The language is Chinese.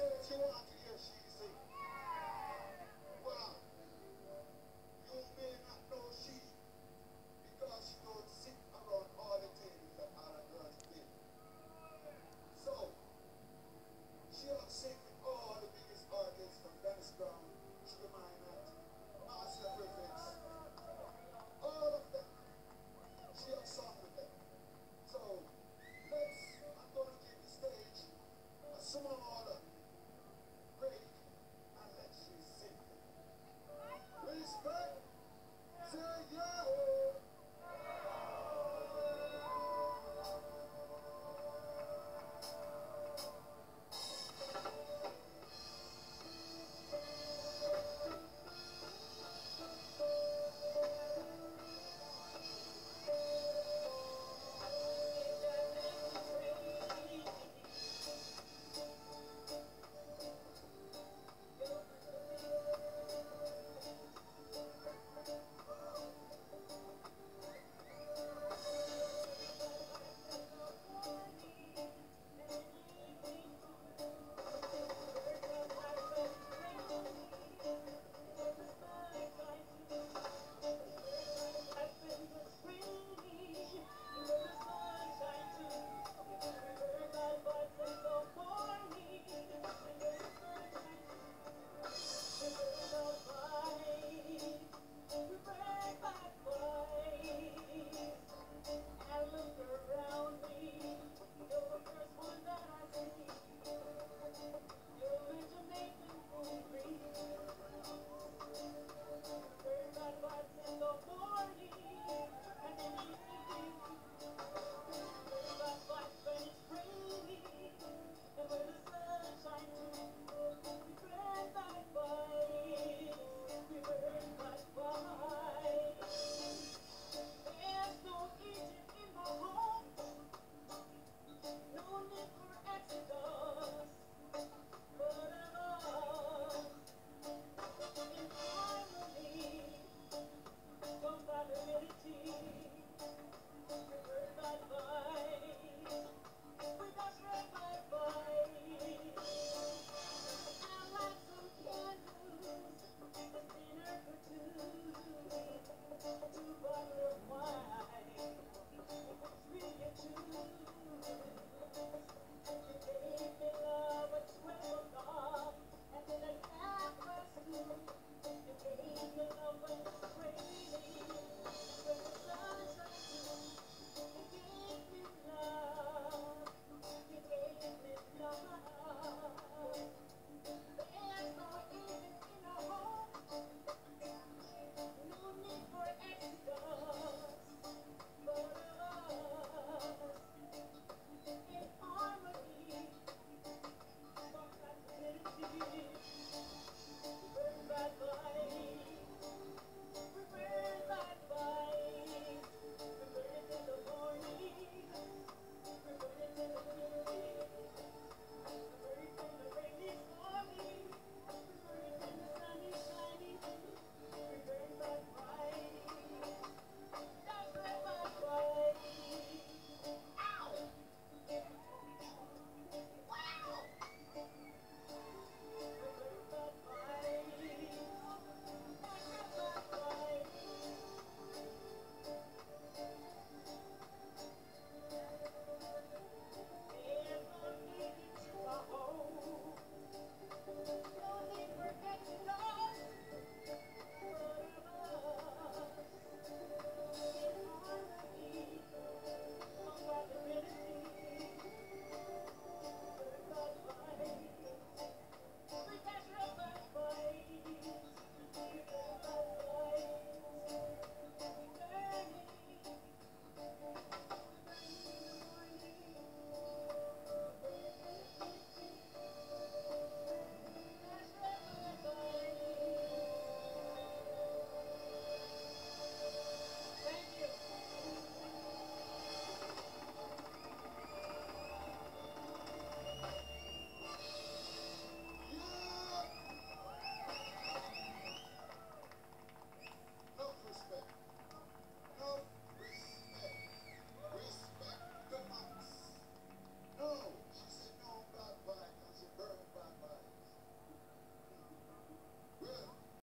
是青蛙。